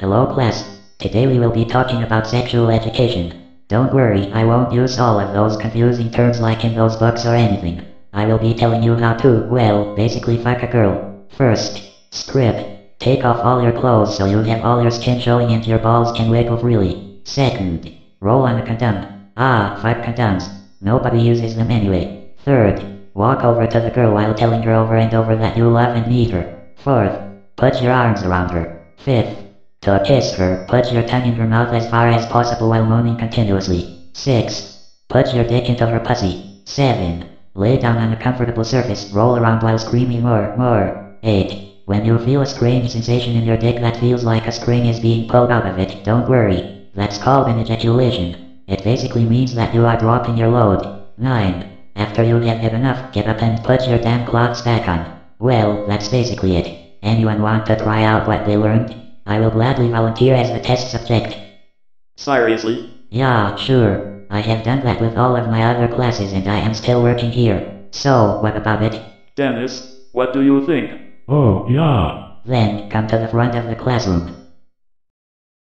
Hello class. Today we will be talking about sexual education. Don't worry, I won't use all of those confusing terms like in those books or anything. I will be telling you how to, well, basically fuck a girl. First, strip. Take off all your clothes so you have all your skin showing and your balls can wiggle freely. Second, roll on a condom. Ah, fuck condoms. Nobody uses them anyway. Third, walk over to the girl while telling her over and over that you love and need her. Fourth, put your arms around her. Fifth, to kiss her, put your tongue in her mouth as far as possible while moaning continuously. 6. Put your dick into her pussy. 7. Lay down on a comfortable surface, roll around while screaming more, more. 8. When you feel a strange sensation in your dick that feels like a string is being pulled out of it, don't worry. That's called an ejaculation. It basically means that you are dropping your load. 9. After you get had enough, get up and put your damn clothes back on. Well, that's basically it. Anyone want to try out what they learned? I will gladly volunteer as the test subject. Seriously? Yeah, sure. I have done that with all of my other classes and I am still working here. So, what about it? Dennis, what do you think? Oh, yeah. Then, come to the front of the classroom.